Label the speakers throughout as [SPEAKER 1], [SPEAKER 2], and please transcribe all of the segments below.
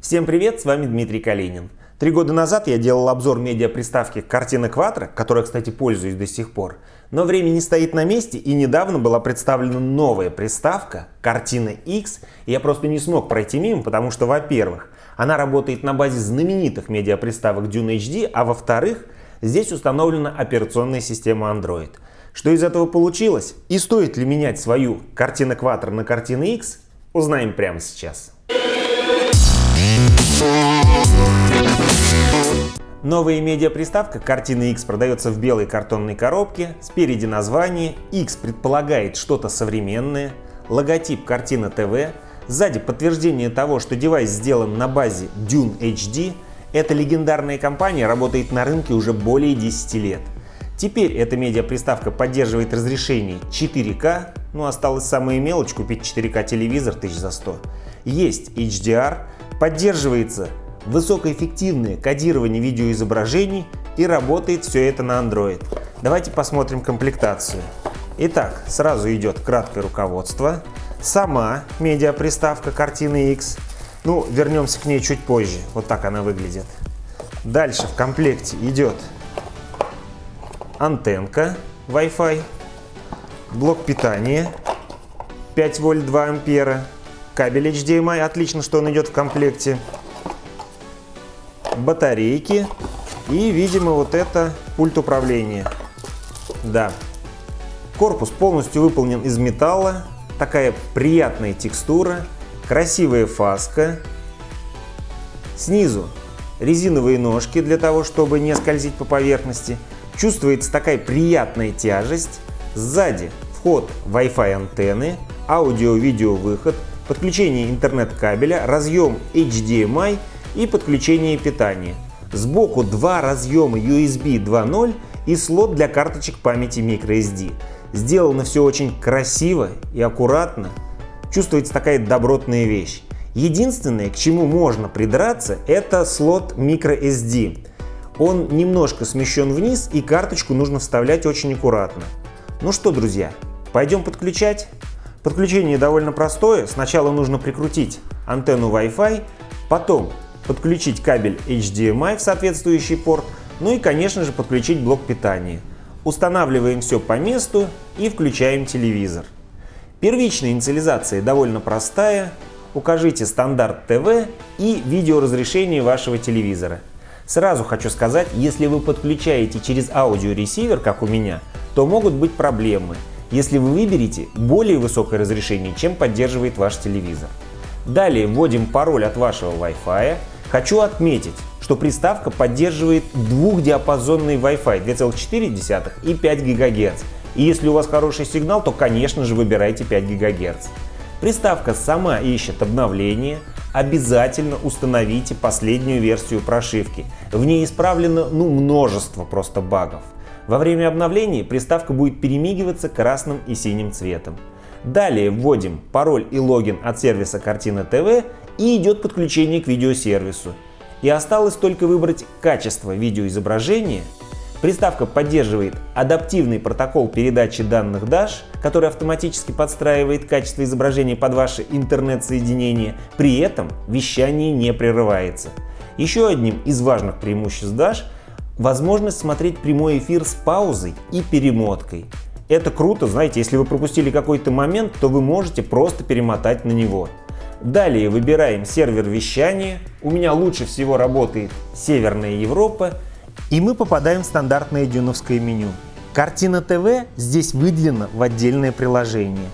[SPEAKER 1] Всем привет, с вами Дмитрий Калинин. Три года назад я делал обзор медиаприставки Картина Quattro, которой, кстати, пользуюсь до сих пор. Но время не стоит на месте, и недавно была представлена новая приставка Картина X, и я просто не смог пройти мимо, потому что, во-первых, она работает на базе знаменитых медиаприставок Dune HD, а во-вторых, здесь установлена операционная система Android. Что из этого получилось? И стоит ли менять свою Картина Quattro на Картина X, узнаем прямо сейчас. Новая медиаприставка Картина X продается в белой картонной коробке, спереди название, X предполагает что-то современное, логотип Картина ТВ, сзади подтверждение того, что девайс сделан на базе Dune HD. Эта легендарная компания работает на рынке уже более 10 лет. Теперь эта медиаприставка поддерживает разрешение 4К, ну осталось самая мелочь купить 4К телевизор тысяч за 100. Есть HDR, поддерживается высокоэффективное кодирование видеоизображений и работает все это на Android. Давайте посмотрим комплектацию. Итак, сразу идет краткое руководство. Сама медиаприставка картины X. Ну, вернемся к ней чуть позже. Вот так она выглядит. Дальше в комплекте идет антенка Wi-Fi, блок питания 5 вольт 2 ампера, кабель HDMI, отлично, что он идет в комплекте, батарейки и, видимо, вот это пульт управления. Да. Корпус полностью выполнен из металла, такая приятная текстура, красивая фаска. Снизу резиновые ножки для того, чтобы не скользить по поверхности. Чувствуется такая приятная тяжесть. Сзади вход Wi-Fi антенны, аудио-видео выход, подключение интернет-кабеля, разъем HDMI и подключение питания. Сбоку два разъема USB 2.0 и слот для карточек памяти microSD. Сделано все очень красиво и аккуратно. Чувствуется такая добротная вещь. Единственное, к чему можно придраться, это слот microSD. Он немножко смещен вниз и карточку нужно вставлять очень аккуратно. Ну что, друзья, пойдем подключать? Подключение довольно простое. Сначала нужно прикрутить антенну Wi-Fi, потом подключить кабель HDMI в соответствующий порт, ну и, конечно же, подключить блок питания. Устанавливаем все по месту и включаем телевизор. Первичная инициализация довольно простая. Укажите стандарт ТВ и видеоразрешение вашего телевизора. Сразу хочу сказать, если вы подключаете через аудиоресивер, как у меня, то могут быть проблемы, если вы выберете более высокое разрешение, чем поддерживает ваш телевизор. Далее вводим пароль от вашего Wi-Fi, Хочу отметить, что приставка поддерживает двухдиапазонный Wi-Fi 2,4 и 5 ГГц. И если у вас хороший сигнал, то, конечно же, выбирайте 5 ГГц. Приставка сама ищет обновление, обязательно установите последнюю версию прошивки. В ней исправлено ну множество просто багов. Во время обновления приставка будет перемигиваться красным и синим цветом. Далее вводим пароль и логин от сервиса Картина ТВ и идет подключение к видеосервису. И осталось только выбрать качество видеоизображения. Приставка поддерживает адаптивный протокол передачи данных DASH, который автоматически подстраивает качество изображения под ваше интернет-соединение, при этом вещание не прерывается. Еще одним из важных преимуществ DASH – возможность смотреть прямой эфир с паузой и перемоткой. Это круто, знаете, если вы пропустили какой-то момент, то вы можете просто перемотать на него. Далее выбираем сервер вещания. У меня лучше всего работает Северная Европа. И мы попадаем в стандартное дюновское меню. Картина ТВ здесь выделена в отдельное приложение.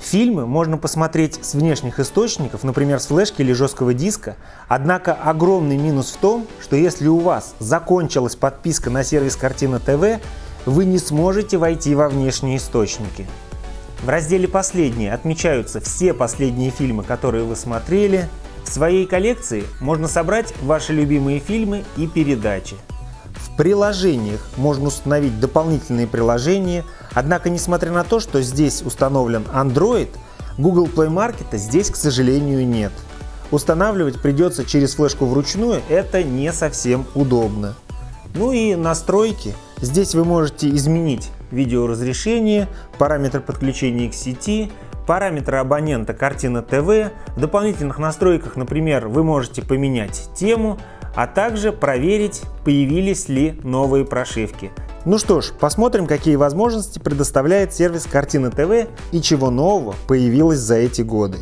[SPEAKER 1] Фильмы можно посмотреть с внешних источников, например, с флешки или жесткого диска. Однако огромный минус в том, что если у вас закончилась подписка на сервис Картина ТВ, вы не сможете войти во внешние источники. В разделе «Последние» отмечаются все последние фильмы, которые вы смотрели. В своей коллекции можно собрать ваши любимые фильмы и передачи. Приложениях можно установить дополнительные приложения, однако несмотря на то, что здесь установлен Android, Google Play Market здесь, к сожалению, нет. Устанавливать придется через флешку вручную, это не совсем удобно. Ну и настройки. Здесь вы можете изменить видеоразрешение, параметр подключения к сети, параметры абонента Картина ТВ. В дополнительных настройках, например, вы можете поменять тему, а также проверить, появились ли новые прошивки. Ну что ж, посмотрим, какие возможности предоставляет сервис Картина ТВ и чего нового появилось за эти годы.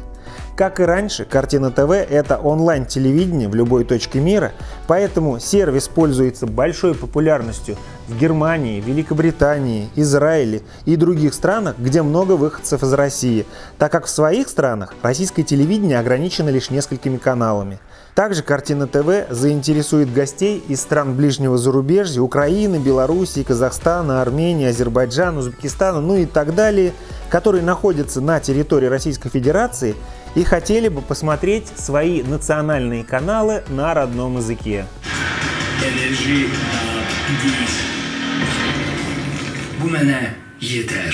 [SPEAKER 1] Как и раньше, Картина ТВ – это онлайн-телевидение в любой точке мира, поэтому сервис пользуется большой популярностью в Германии, Великобритании, Израиле и других странах, где много выходцев из России, так как в своих странах российское телевидение ограничено лишь несколькими каналами. Также «Картина ТВ» заинтересует гостей из стран ближнего зарубежья, Украины, Белоруссии, Казахстана, Армении, Азербайджана, Узбекистана, ну и так далее, которые находятся на территории Российской Федерации и хотели бы посмотреть свои национальные каналы на родном языке. Enerji, Bu mənə yetər.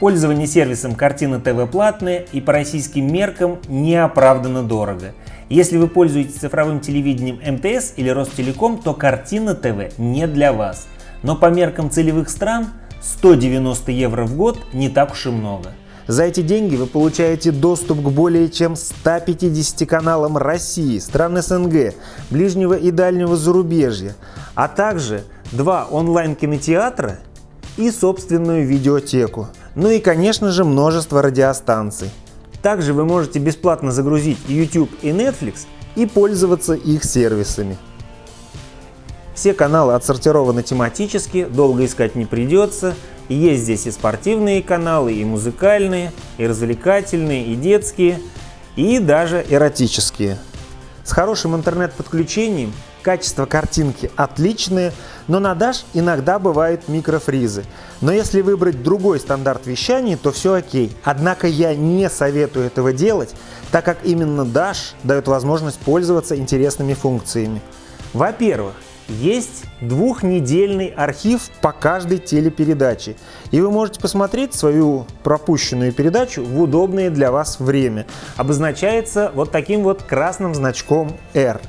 [SPEAKER 1] Пользование сервисом Картина ТВ платное и по российским меркам неоправданно дорого. Если вы пользуетесь цифровым телевидением МТС или Ростелеком, то Картина ТВ не для вас. Но по меркам целевых стран 190 евро в год не так уж и много. За эти деньги вы получаете доступ к более чем 150 каналам России, стран СНГ, ближнего и дальнего зарубежья, а также два онлайн-кинотеатра и собственную видеотеку. Ну и, конечно же, множество радиостанций. Также вы можете бесплатно загрузить YouTube и Netflix и пользоваться их сервисами. Все каналы отсортированы тематически, долго искать не придется. И есть здесь и спортивные каналы, и музыкальные, и развлекательные, и детские, и даже эротические. С хорошим интернет-подключением качество картинки отличное, но на Dash иногда бывают микрофризы. Но если выбрать другой стандарт вещания, то все окей. Однако я не советую этого делать, так как именно Dash дает возможность пользоваться интересными функциями. Во-первых, есть двухнедельный архив по каждой телепередаче. И вы можете посмотреть свою пропущенную передачу в удобное для вас время. Обозначается вот таким вот красным значком R.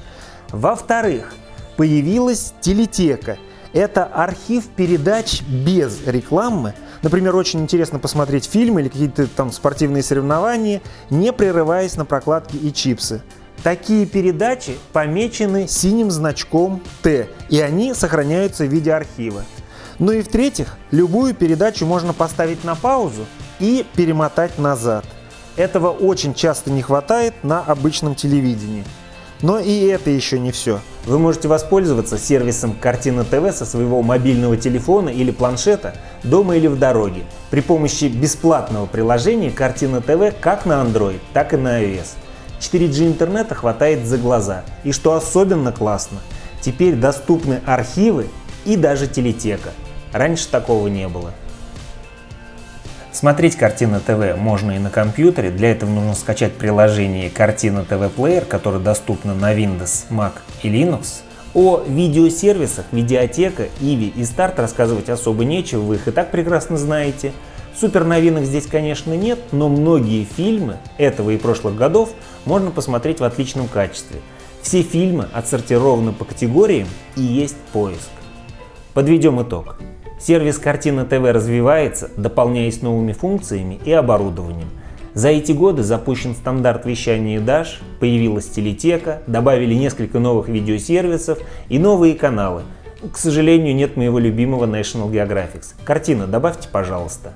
[SPEAKER 1] Во-вторых, появилась телетека. Это архив передач без рекламы. Например, очень интересно посмотреть фильмы или какие-то там спортивные соревнования, не прерываясь на прокладки и чипсы. Такие передачи помечены синим значком Т, и они сохраняются в виде архива. Ну и в-третьих, любую передачу можно поставить на паузу и перемотать назад. Этого очень часто не хватает на обычном телевидении. Но и это еще не все. Вы можете воспользоваться сервисом Картина ТВ со своего мобильного телефона или планшета дома или в дороге при помощи бесплатного приложения Картина ТВ как на Android, так и на iOS. 4G интернета хватает за глаза. И что особенно классно, теперь доступны архивы и даже телетека. Раньше такого не было. Смотреть Картина ТВ можно и на компьютере. Для этого нужно скачать приложение Картина ТВ Player, которое доступно на Windows, Mac и Linux. О видеосервисах Видеотека, Иви и Старт рассказывать особо нечего, вы их и так прекрасно знаете. Супер новинок здесь, конечно, нет, но многие фильмы этого и прошлых годов можно посмотреть в отличном качестве. Все фильмы отсортированы по категориям и есть поиск. Подведем итог. Сервис Картина ТВ развивается, дополняясь новыми функциями и оборудованием. За эти годы запущен стандарт вещания Dash, появилась телетека, добавили несколько новых видеосервисов и новые каналы. К сожалению, нет моего любимого National Geographic. Картина добавьте, пожалуйста.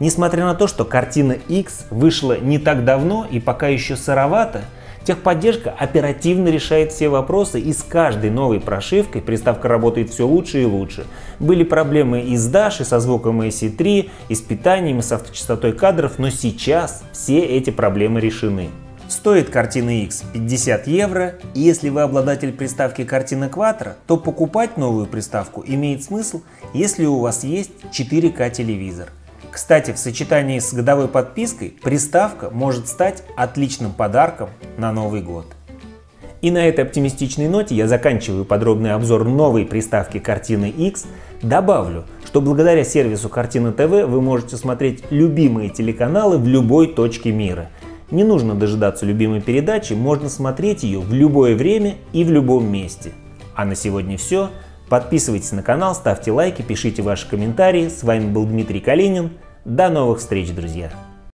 [SPEAKER 1] Несмотря на то, что картина X вышла не так давно и пока еще сыровата, Техподдержка оперативно решает все вопросы и с каждой новой прошивкой приставка работает все лучше и лучше. Были проблемы и с Dash, и со звуком AC3, и с питанием, и с авточастотой кадров, но сейчас все эти проблемы решены. Стоит картина X 50 евро, и если вы обладатель приставки картина Quattro, то покупать новую приставку имеет смысл, если у вас есть 4К телевизор. Кстати, в сочетании с годовой подпиской приставка может стать отличным подарком на Новый год. И на этой оптимистичной ноте я заканчиваю подробный обзор новой приставки Картины X. Добавлю, что благодаря сервису Картина ТВ вы можете смотреть любимые телеканалы в любой точке мира. Не нужно дожидаться любимой передачи, можно смотреть ее в любое время и в любом месте. А на сегодня все. Подписывайтесь на канал, ставьте лайки, пишите ваши комментарии. С вами был Дмитрий Калинин. До новых встреч, друзья!